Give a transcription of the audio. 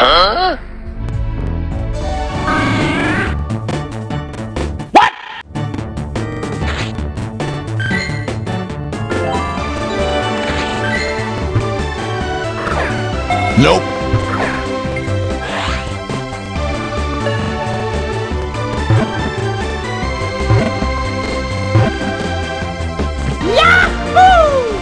Huh? Nope. Yahoo!